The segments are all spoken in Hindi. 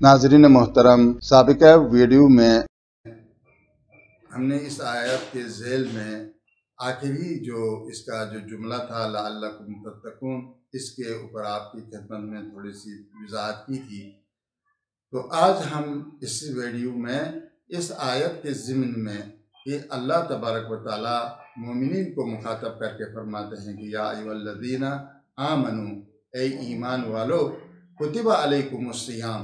नाजरीन मोहतरम सबका वीडियो में हमने इस आयत के झेल में आखिरी जो इसका जो जुमला था लअल्लकुम तत्तकून इसके ऊपर आपकी खिदमत में थोड़ी सी वजाहत की थी। तो आज हम इस वीडियो में इस आयत के ज़िमन में कि अल्लाह तबारक व ताली मोमिन को मुखातब करके फरमाते हैं कि या अयुल्लदीना आमनु ए ईमान वालो कुतिबा अलैकुमुस्सियाम।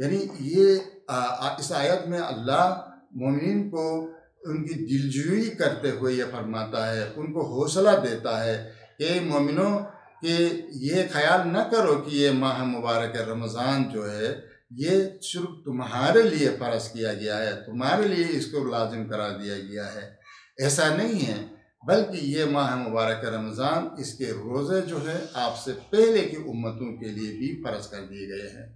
यानी ये आ, इस आयत में अल्लाह मोमिन को उनकी दिलजुई करते हुए ये फरमाता है, उनको हौसला देता है कि मोमिनों कि ये ख्याल न करो कि ये माह मुबारक रमज़ान जो है, ये सिर्फ़ तुम्हारे लिए फ़र्ज़ किया गया है, तुम्हारे लिए इसको लाजिम करा दिया गया है। ऐसा नहीं है, बल्कि ये माह मुबारक रमज़ान इसके रोज़े जो है, आपसे पहले की उम्मतों के लिए भी फ़र्ज़ कर दिए गए हैं।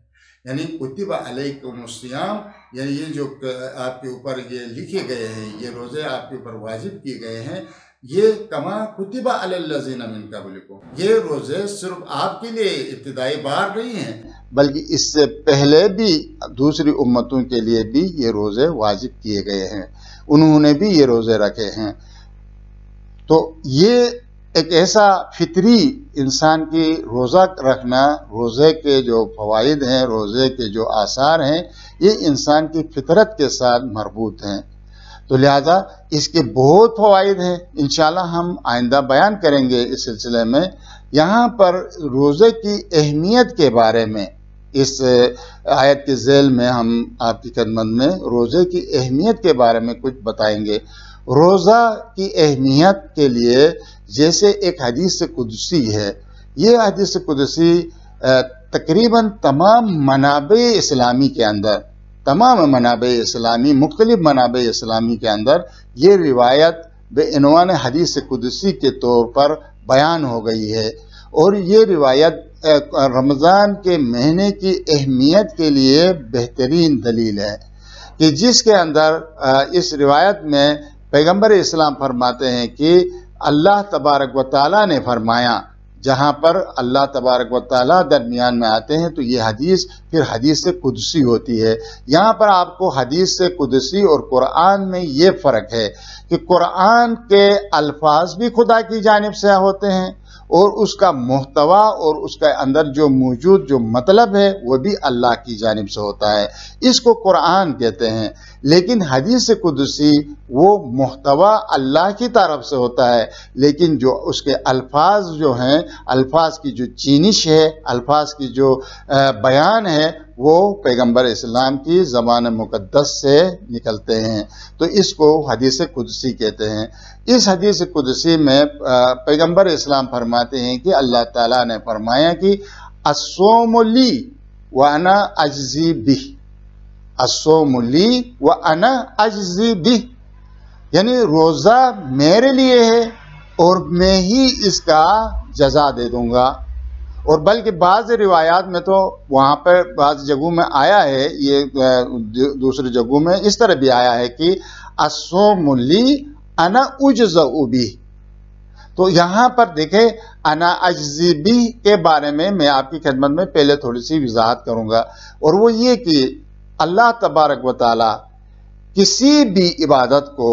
यानी कुतिबा अलैकुमुस्सियाम यानी ये जो आपके ऊपर ये लिखे गए हैं, ये रोज़े आपके ऊपर वाजिब किए गए हैं, ये कमा कुतिबा अलजीन मिन कबलिको ये रोज़े सिर्फ़ आपके लिए इब्तदाई बार नहीं हैं, बल्कि इससे पहले भी दूसरी उम्मतों के लिए भी ये रोज़े वाजिब किए गए हैं। उन्होंने भी ये रोज़े रखे हैं। तो ये एक ऐसा फितरी इंसान की रोज़ा रखना, रोज़े के जो फवाइद हैं, रोज़े के जो आसार हैं, ये इंसान की फितरत के साथ मरबूत हैं। तो लिहाजा इसके बहुत फवाइद हैं। इंशाल्लाह हम आइंदा बयान करेंगे इस सिलसिले में। यहाँ पर रोज़े की अहमियत के बारे में, इस आयत के झेल में हम आपकी खदमत में रोज़े की अहमियत के बारे में कुछ बताएँगे। रोज़ा की अहमियत के लिए जैसे एक हदीस कुदसी है, ये हदीस कुदसी तकरीबन तमाम मनाब इस्लामी के अंदर, तमाम मनाब इस्लामी, मुख्तलिफ़ मनाब इस्लामी के अंदर ये रिवायत बेनवान हदीस कुदसी के तौर पर बयान हो गई है। और ये रिवायत रमज़ान के महीने की अहमियत के लिए बेहतरीन दलील है कि जिसके अंदर इस रिवायत में पैगंबर इस्लाम फरमाते हैं कि अल्लाह तबारक व ने फरमाया, जहाँ पर अल्लाह तबारक व दरमियान में आते हैं तो ये हदीस फिर हदीस से कुदसी होती है। यहाँ पर आपको हदीस से कुदसी और कुरान में ये फ़र्क है कि कुरान के अल्फाज भी खुदा की जानब से होते हैं और उसका महतवा और उसके अंदर जो मौजूद जो मतलब है, वो भी अल्लाह की जानब से होता है। इसको कुरान कहते हैं। लेकिन हदीस कुदसी वो महतवा अल्लाह की तरफ़ से होता है। लेकिन जो उसके अल्फाज जो हैं, अल्फाज की जो चीनिश है, अल्फाज की जो बयान है, वो पैगंबर इस्लाम की ज़बान मुक़दस से निकलते हैं। तो इसको हदीस कुदसी कहते हैं। इस हदीस कुदसी में पैगंबर इस्लाम फरमाते हैं कि अल्लाह ताला ने फरमाया कि असोमली व अना अजी बिह। असोमली व अना अजी बिह यानी रोज़ा मेरे लिए है और मैं ही इसका जजा दे दूँगा। और बल्कि बाज़ रिवायात में तो वहाँ पर बाज़ जगहों में आया है, ये दूसरी जगहों में इस तरह भी आया है कि असोमली अना उजबी तो यहाँ पर देखे, अना अजीबी के बारे में मैं आपकी खदमत में पहले थोड़ी सी वजाहत करूँगा। और वो ये कि अल्लाह तबारक व किसी भी इबादत को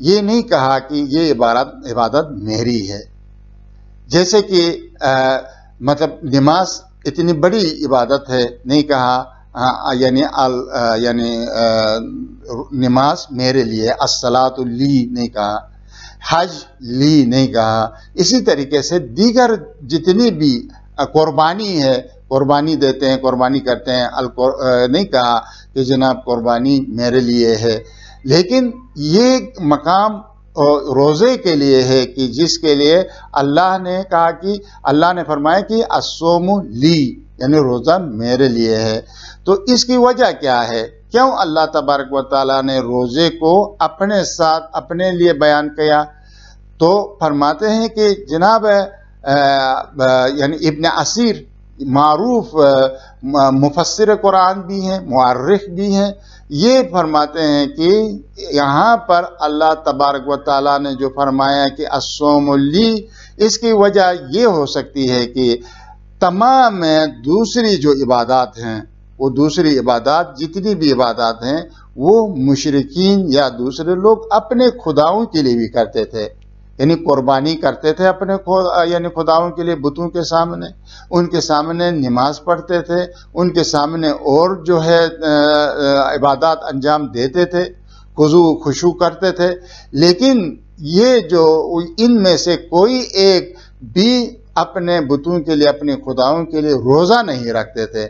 ये नहीं कहा कि ये इबादत इबादत मेरी है। जैसे कि आ, मतलब नमाज़ इतनी बड़ी इबादत है नहीं कहा यानी अल यानी नमाज़ मेरे लिए असलात ली नहीं कहा हज ली नहीं कहा। इसी तरीके से दीगर जितनी भी कुर्बानी है कुर्बानी देते हैं, कुर्बानी करते हैं। अल नहीं कहा कि जनाब कुर्बानी मेरे लिए है। लेकिन ये मकाम रोज़े के लिए है कि जिसके लिए अल्लाह ने कहा कि, अल्लाह ने फरमाया कि असोम ली, यानी रोज़ा मेरे लिए है। तो इसकी वजह क्या है? क्यों अल्लाह तबारक व ताली ने रोज़े को अपने साथ, अपने लिए बयान किया? तो फरमाते हैं कि जनाब यानी इब्न असीर मारूफ मुफसर कुरान भी हैं मुर्रख भी हैं। ये फरमाते हैं कि यहाँ पर अल्लाह तबारक व ताली ने जो फरमाया कि असोमली इसकी वजह ये हो सकती है कि तमाम दूसरी जो इबादत हैं, वो दूसरी इबादत, जितनी भी इबादत हैं, वो मुशरकिन या दूसरे लोग अपने खुदाओं के लिए भी करते थे। यानी कुर्बानी करते थे अपने यानी खुदाओं के लिए बुतों के सामने। उनके सामने नमाज़ पढ़ते थे, उनके सामने और जो है इबादत अंजाम देते थे, खुजू, खुशू करते थे। लेकिन ये जो, इनमें से कोई एक भी अपने बुतों के लिए, अपने खुदाओं के लिए रोज़ा नहीं रखते थे।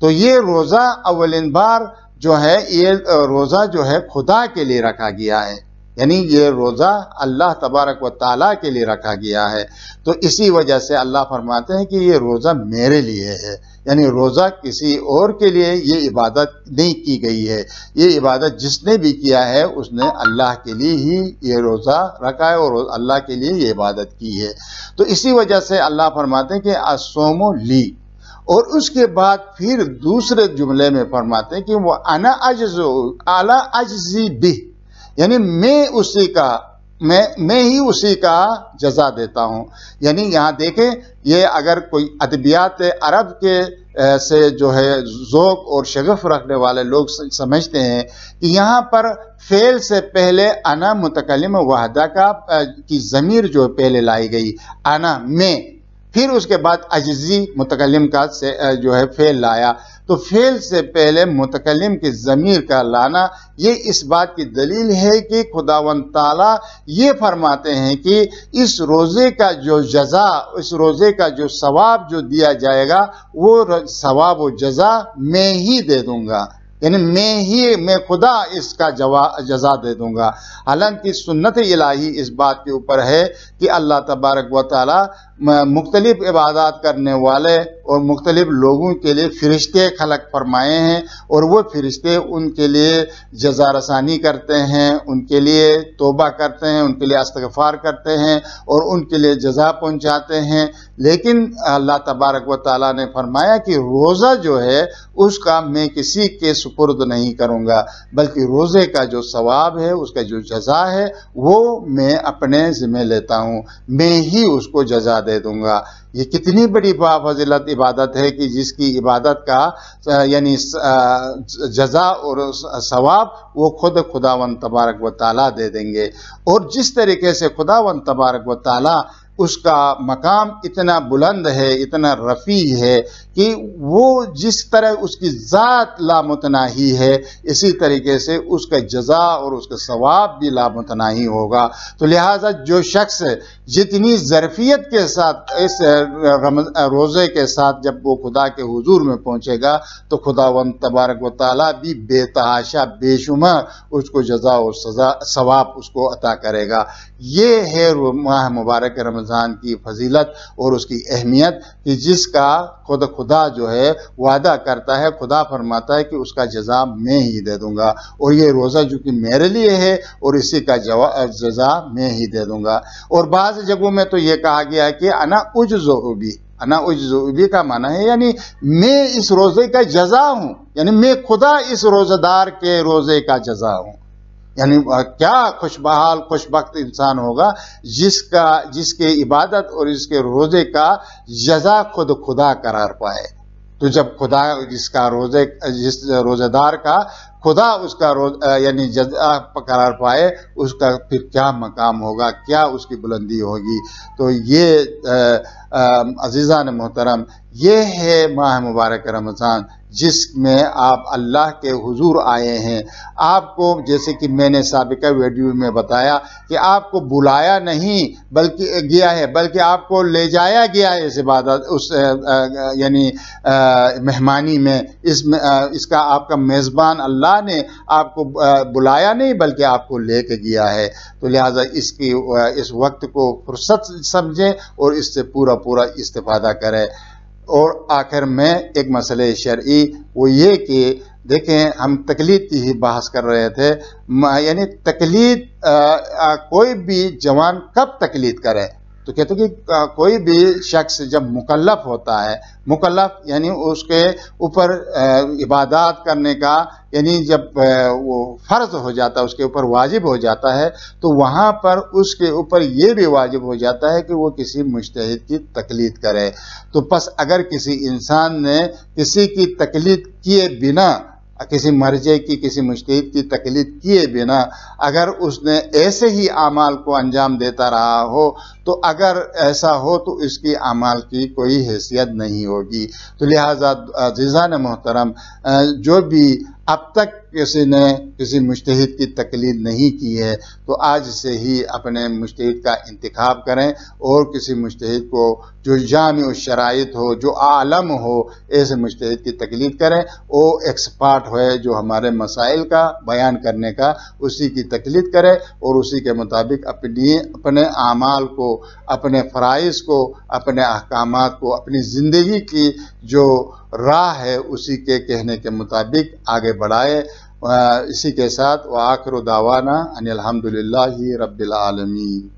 तो ये रोज़ा अवलिन बार जो है, ये रोज़ा जो है खुदा के लिए रखा गया है। यानी ये रोज़ा अल्लाह तबारक व ताला के लिए रखा गया है। तो इसी वजह से अल्लाह फरमाते हैं कि ये रोज़ा मेरे लिए है। यानी रोज़ा किसी और के लिए ये इबादत नहीं की गई है। ये इबादत जिसने भी किया है, उसने अल्लाह के लिए ही ये रोज़ा रखा है और अल्लाह के लिए ये इबादत की है। तो इसी वजह से अल्लाह फरमाते हैं कि असोमो ली। और उसके बाद फिर दूसरे जुमले में फरमाते हैं कि वो अना अजो आला अजी भी यानी मैं उसी का, मैं मैं ही उसी का जजा देता हूँ। यानी यहाँ देखें, ये अगर कोई अदबियात अरब के से जो है जोक और शगफ रखने वाले लोग समझते हैं कि यहाँ पर फेल से पहले अना मुतकलम वहदा का की ज़मीर जो पहले लाई गई। अना, मैं। फिर उसके बाद अजी मुतकलम का से जो है फेल लाया। तो फेल से पहले मुतकलम की ज़मीर का लाना, ये इस बात की दलील है कि खुदावन ताला ये फरमाते हैं कि इस रोज़े का जो जजा, इस रोज़े का जो सवाब जो दिया जाएगा, वो सवाब व जजा मैं ही दे दूँगा। यानी मैं ही, मैं खुदा इसका जवा, जजा दे दूँगा। हालाँकि सुन्नत इलाही इस बात के ऊपर है कि अल्लाह तबारक व ताली मुख्तलिफ़ इबादत करने वाले और मुख्तलिफ़ लोगों के लिए फ़रिश्ते खलक फरमाए हैं और वो फ़रिश्ते उनके लिए जजा रसानी करते हैं, उनके लिए तोबा करते हैं, उनके लिए अस्तगफ़ार करते हैं और उनके लिए जजा पहुँचाते हैं। लेकिन अल्लाह तबारक व ताली ने फरमाया कि रोज़ा जो है, उसका मैं किसी के सुपुर्द नहीं करूँगा, बल्कि रोज़े का जो सवाब है, उसका जो जजा है, वो मैं अपने ज़िम्मे लेता हूँ। मैं ही उसको जजा दे दूँगा। ये कितनी बड़ी बाफजिलत इबादत है कि जिसकी इबादत का यानी जजा और सवाब वो खुद खुदावन तबारक व ताला दे देंगे। और जिस तरीके से खुदावन तबारक व ताला उसका मकाम इतना बुलंद है, इतना रफ़ी है कि वो जिस तरह उसकी ज़ात लामतनाही है, इसी तरीके से उसका जजा और उसका सवाब भी लामतनाही होगा। तो लिहाजा जो शख्स जितनी ज़रफ़ियत के साथ, इस रोज़े के साथ जब वो खुदा के हुजूर में पहुँचेगा तो खुदा वन तबारक व भी बेतहाशा, बेशुमार उसको जजा और सजा, सवाब उसको अता करेगा। ये है माह मुबारक रमज़ान की फजीलत और उसकी अहमियत कि जिसका खुद खुदा जो है वादा करता है, खुदा फरमाता है कि उसका जजा मैं ही दे दूँगा। और ये रोज़ा जो कि मेरे लिए है और इसी का जजा मैं ही दे दूँगा। और बाज़ जगहों में तो ये कहा गया कि अना उजोबी अना उजोबी का माना है, यानी मैं इस रोज़े का जजा हूँ, यानी मैं खुदा इस रोज़ेदार के रोज़े का जजा हूँ। यानी क्या खुशबहाल खुशबक इंसान होगा जिसका, जिसके इबादत और इसके रोज़े का जजा खुद खुदा करार पाए। तो जब खुदा जिसका रोज़े, जिस रोज़ेदार का, खुदा उसका रोज यानी जजा करार पाए, उसका फिर क्या मकाम होगा, क्या उसकी बुलंदी होगी? तो ये अजीज़ा ने मोहतरम, ये है माह मुबारक रमज़ान। जिसमें आप अल्लाह के हुजूर आए हैं। आपको, जैसे कि मैंने सबका वीडियो में बताया कि आपको बुलाया नहीं, बल्कि गया है, बल्कि आपको ले जाया गया है इस इबादत उस यानी मेहमानी में। इस इसका आपका मेज़बान अल्लाह ने आपको बुलाया नहीं, बल्कि आपको ले कर गया है। तो लिहाजा इसकी इस वक्त को फुर्सत समझें और इससे पूरा पूरा इस्तेफादा करें। और आखिर में एक मसले शर्ई, वो ये कि देखें, हम तकलीद की ही बहस कर रहे थे। यानी तकलीद कोई भी जवान कब तकलीद करे? तो कहते हैं कि कोई भी शख्स जब मुकल्लफ होता है, मुकल्लफ यानी उसके ऊपर इबादत करने का, यानी जब वो फ़र्ज़ हो जाता है, उसके ऊपर वाजिब हो जाता है तो वहाँ पर उसके ऊपर ये भी वाजिब हो जाता है कि वो किसी मुश्तद की तकलीद करे। तो बस अगर किसी इंसान ने किसी की तकलीद किए बिना किसी मर्जे की, किसी मुश्किल की तकलीफ़ किए बिना अगर उसने ऐसे ही अमाल को अंजाम देता रहा हो तो अगर ऐसा हो तो इसकी अमाल की कोई हैसियत नहीं होगी। तो लिहाजा जिजा ने मोहतरम जो भी अब तक किसी ने किसी मुश्तद की तकलीद नहीं की है तो आज से ही अपने मुश्तद का इंतखब करें और किसी मुश्तद को जो जाम शराइत हो, जो आलम हो, ऐसे मुश्तद की तकलीद करें। वो एक्सपर्ट हो जो हमारे मसाइल का बयान करने का, उसी की तकलीद करें और उसी के मुताबिक अपनी, अपने अमाल को, अपने फ़राइज़ को, अपने अहकाम को, अपनी ज़िंदगी की जो राह है, उसी के कहने के मुताबिक आगे बढ़ाए। इसी के साथ व आखिर दावाना अनिलहमदिल्ला रबालमीन